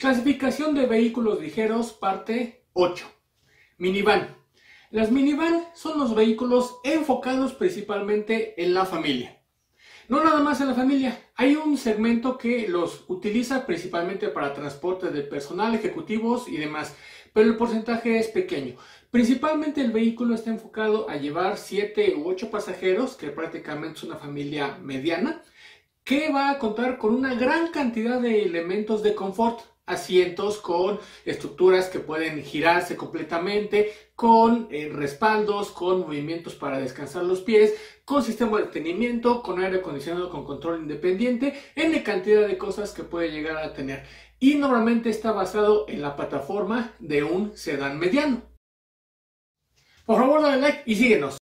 Clasificación de vehículos ligeros, parte 8. Minivan. Las minivan son los vehículos enfocados principalmente en la familia. No nada más en la familia, hay un segmento que los utiliza principalmente para transporte de personal, ejecutivos y demás, pero el porcentaje es pequeño. Principalmente el vehículo está enfocado a llevar 7 u 8 pasajeros, que prácticamente es una familia mediana, que va a contar con una gran cantidad de elementos de confort asientos con estructuras que pueden girarse completamente, con eh, respaldos, con movimientos para descansar los pies, con sistema de detenimiento, con aire acondicionado con control independiente, en cantidad de cosas que puede llegar a tener. Y normalmente está basado en la plataforma de un sedán mediano. Por favor, dale like y síguenos.